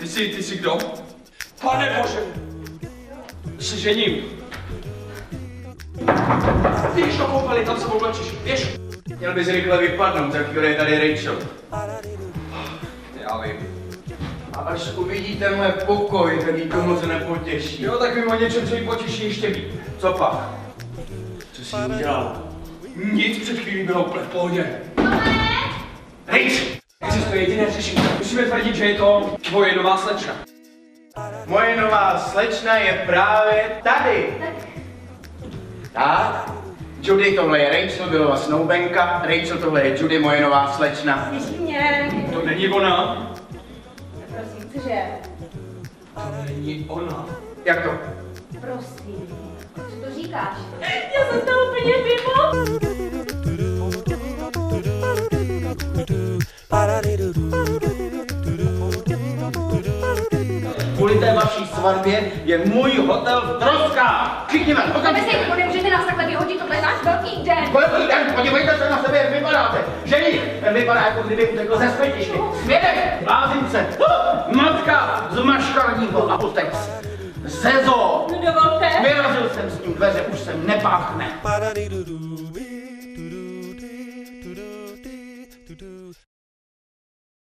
Ty jsi, ty jsi kdo? Pane bože! Se žením. Běž do koupeli, tam se oblečíš. Běž. Měl bys rychle vypadnout, za chvíli je tady Rachel. Já vím. A až uvidíte moje pokoj, tak jí to moc nepotěší. Jo, tak vím o něčem, co jí potěší ještě víc. Co pak? Nic před chvílí bylo úplně v pohodě. Rachel! Existuje jediné řešení. Musíme tvrdit, že je to tvoje nová slečna. Moje nová slečna je právě tady. Tak? Judy, tohle je Rachel, Billova snoubenka. Rachel, tohle je Judy, moje nová slečna. Slyší mě, To není ona. prosím, cože? To není ona. Jak to? Říkáš? Já jsem to úplně mimo. Kvůli té vaší svatbě je můj hotel v troskách. Všichni ven, okamžitě. si nemůžete nás takhle vyhodit, tohle je náš velký den. Velký den, podívejte se na sebe, jak vypadáte. Ženich, ten vypadá jako kdyby utekl ze smetiště. Svědek, blázince, matka z maškarního apotex. Zezo, No dovolte jsem s ním dveře, už se nepáchne.